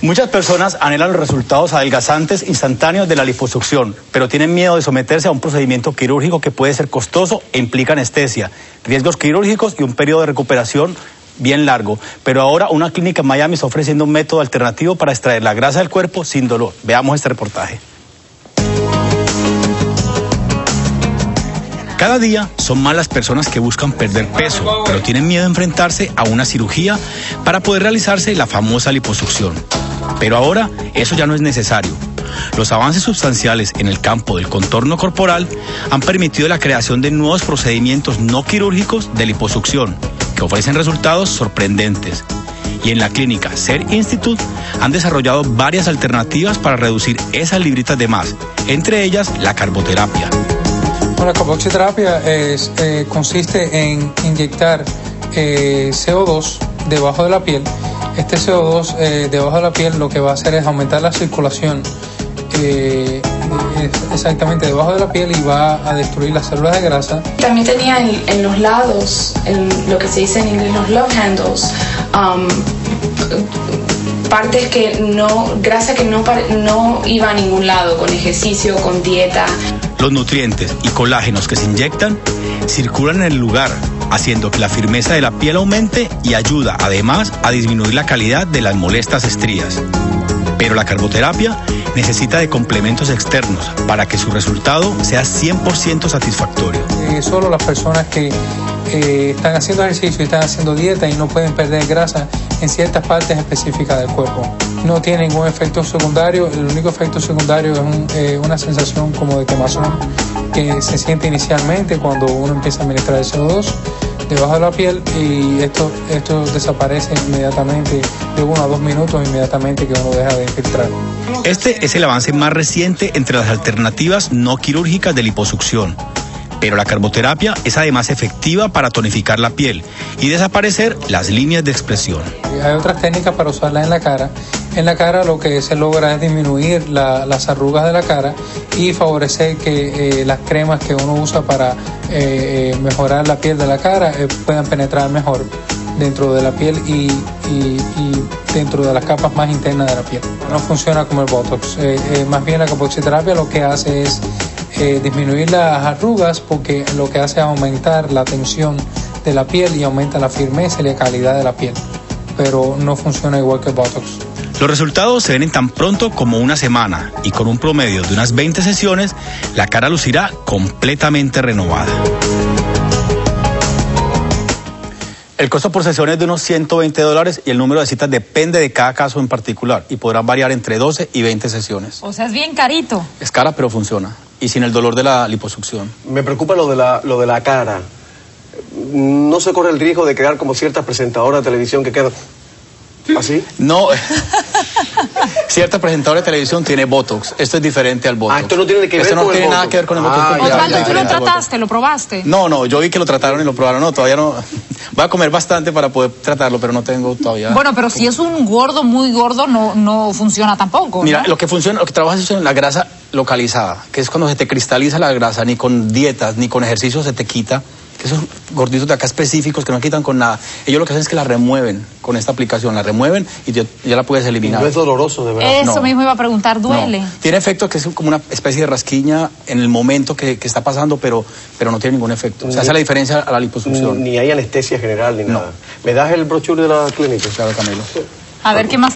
Muchas personas anhelan los resultados adelgazantes instantáneos de la liposucción, pero tienen miedo de someterse a un procedimiento quirúrgico que puede ser costoso e implica anestesia, riesgos quirúrgicos y un periodo de recuperación bien largo. Pero ahora una clínica en Miami está ofreciendo un método alternativo para extraer la grasa del cuerpo sin dolor. Veamos este reportaje. Cada día son más las personas que buscan perder peso, pero tienen miedo de enfrentarse a una cirugía para poder realizarse la famosa liposucción. Pero ahora eso ya no es necesario. Los avances sustanciales en el campo del contorno corporal han permitido la creación de nuevos procedimientos no quirúrgicos de liposucción que ofrecen resultados sorprendentes. Y en la clínica SER Institute han desarrollado varias alternativas para reducir esas libritas de más, entre ellas la carboterapia. la carboxiterapia eh, consiste en inyectar eh, CO2 debajo de la piel. Este CO2 eh, debajo de la piel lo que va a hacer es aumentar la circulación eh, exactamente debajo de la piel y va a destruir las células de grasa. También tenía en, los lados, en lo que se dice en inglés los love handles, um, partes que no, grasa que no, no iba a ningún lado con ejercicio, con dieta. Los nutrientes y colágenos que se inyectan circulan en el lugar, haciendo que la firmeza de la piel aumente y ayuda además a disminuir la calidad de las molestas estrías. Pero la carboterapia necesita de complementos externos para que su resultado sea 100% satisfactorio. Eh, solo las personas que eh, están haciendo ejercicio y están haciendo dieta y no pueden perder grasa en ciertas partes específicas del cuerpo. No tiene ningún efecto secundario, el único efecto secundario es eh, una sensación como de quemazón que se siente inicialmente cuando uno empieza a administrar el CO2 debajo de la piel y esto, esto desaparece inmediatamente de uno a dos minutos inmediatamente que uno deja de infiltrar. Este es el avance más reciente entre las alternativas no quirúrgicas de liposucción. Pero la carboterapia es además efectiva para tonificar la piel y desaparecer las líneas de expresión. Hay otras técnicas para usarla en la cara. En la cara lo que se logra es disminuir las arrugas de la cara y favorecer que eh, las cremas que uno usa para eh, eh, mejorar la piel de la cara puedan penetrar mejor dentro de la piel y, dentro de las capas más internas de la piel. No funciona como el Botox. más bien la capoxiterapia lo que hace es eh, disminuir las arrugas porque lo que hace es aumentar la tensión de la piel y aumenta la firmeza y la calidad de la piel, pero no funciona igual que el Botox. Los resultados se ven en tan pronto como una semana y con un promedio de unas 20 sesiones, la cara lucirá completamente renovada. El costo por sesión es de unos 120 dólares y el número de citas depende de cada caso en particular y podrá variar entre 12 y 20 sesiones. O sea, es bien carito. Es cara, pero funciona y sin el dolor de la liposucción. Me preocupa lo de la, lo de la cara. No se corre el riesgo de quedar como ciertas presentadoras de televisión que quedan así. No. Cierta presentadora de televisión tiene Botox. Esto es diferente al Botox. Ah, esto no tiene que ver esto no con tiene el nada Botox. que ver con el Botox. Ah, Osvaldo, ¿tú lo trataste? ¿Lo probaste? No, no, yo vi que lo trataron y lo probaron. No, todavía no. Voy a comer bastante para poder tratarlo, pero no tengo todavía. Bueno, pero si es un gordo muy gordo, no, no funciona tampoco. Mira, ¿no? lo que funciona, lo que trabajas es en la grasa localizada, que es cuando se te cristaliza la grasa, ni con dietas, ni con ejercicios se te quita. Que esos gorditos de acá específicos que no quitan con nada. Ellos lo que hacen es que la remueven con esta aplicación, la remueven y ya, ya la puedes eliminar. No es doloroso, de verdad. Eso no. mismo iba a preguntar, ¿duele? No. Tiene efecto que es como una especie de rasquiña en el momento que, que está pasando, pero, pero no tiene ningún efecto. Se hace la diferencia a la liposucción. Ni hay anestesia general ni No. nada. ¿Me das el brochure de la clínica? Claro, Camilo. A ver qué más